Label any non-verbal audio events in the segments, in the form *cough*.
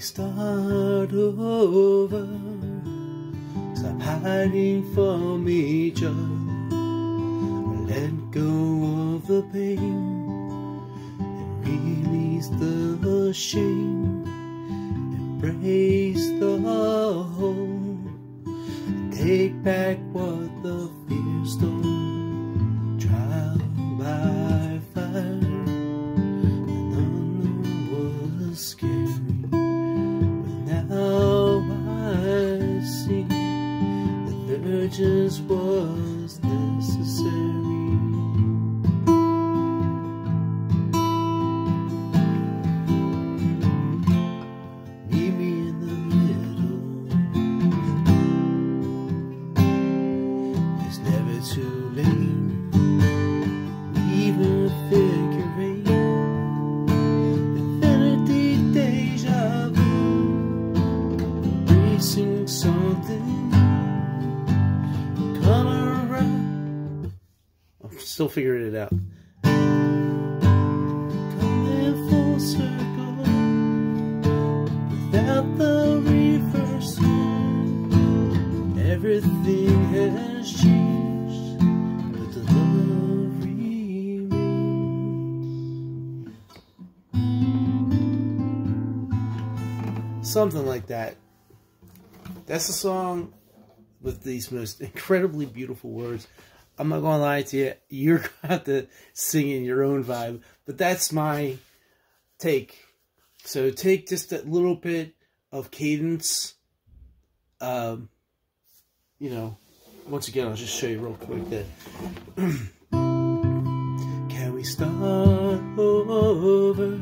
start over? Stop hiding from each other. Let go of the pain and release the shame. Embrace the hope. Take back what the just was necessary. Still figuring it out. Everything has changed, but the love remains. Something like that. That's a song with these most incredibly beautiful words. I'm not gonna lie to you, you're gonna *laughs* have to sing in your own vibe, but that's my take. So take just a little bit of cadence. Um, you know, once again, I'll just show you real quick that. *clears throat* Can we start over?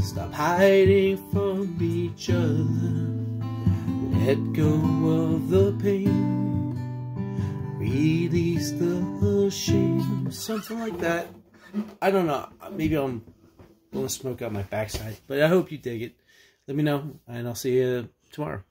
Stop hiding from each other. Let go of Something like that. I don't know. Maybe I'm to smoke out my backside. But I hope you dig it. Let me know. And I'll see you tomorrow.